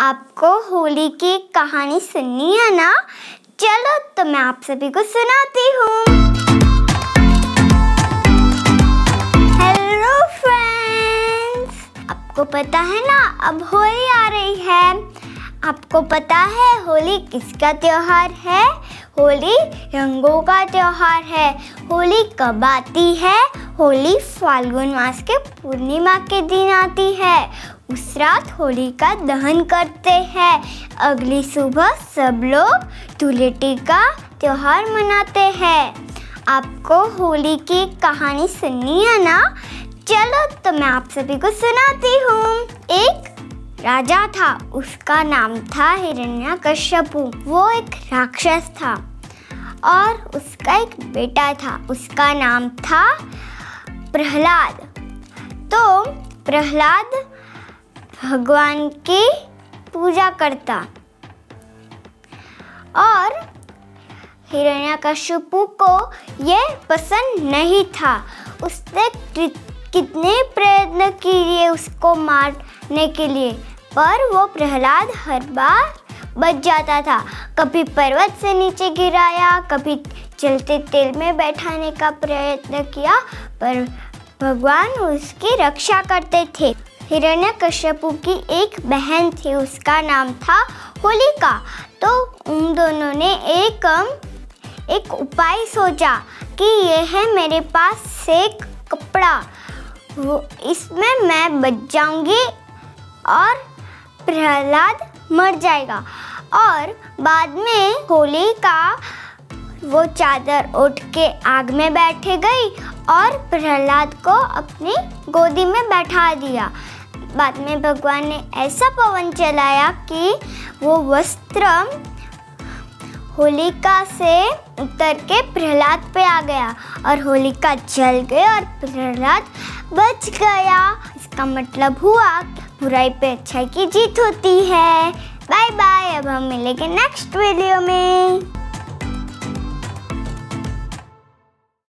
आपको होली की कहानी सुननी है ना? चलो तो मैं आप सभी को सुनाती हूँ। हेलो फ्रेंड्स आपको पता है ना, अब होली आ रही है। आपको पता है, होली किसका त्योहार है? होली रंगों का त्योहार है। होली कब आती है? होली फाल्गुन मास के पूर्णिमा के दिन आती है। उस रात होली का दहन करते हैं। अगली सुबह सब लोग धुलेटी का त्योहार मनाते हैं। आपको होली की कहानी सुननी है ना? चलो तो मैं आप सभी को सुनाती हूँ। एक राजा था, उसका नाम था हिरण्यकश्यपु। वो एक राक्षस था और उसका एक बेटा था। उसका नाम था प्रहलाद। तो प्रहलाद भगवान की पूजा करता। और हिरण्यकश्यपु को ये पसंद नहीं था। उसने कितने प्रयत्न किए उसको मारने के लिए, पर वो प्रहलाद हर बार बच जाता था। कभी पर्वत से नीचे गिराया, कभी चलते तेल में बैठाने का प्रयत्न किया, पर भगवान उसकी रक्षा करते थे। हिरण्यकश्यपु की एक बहन थी, उसका नाम था होलिका। तो उन दोनों ने एक एक उपाय सोचा कि यह है मेरे पास से कपड़ा, वो इसमें मैं बच जाऊँगी और प्रहलाद मर जाएगा। और बाद में होली का वो चादर उठ के आग में बैठे गई और प्रहलाद को अपनी गोदी में बैठा दिया। बाद में भगवान ने ऐसा पवन चलाया कि वो वस्त्र होलिका से उतर के प्रहलाद पे आ गया और होलिका जल गई और प्रहलाद बच गया। इसका मतलब हुआ, बुराई पे अच्छाई की जीत होती है। बाय बाय अब हम मिलेंगे नेक्स्ट वीडियो में।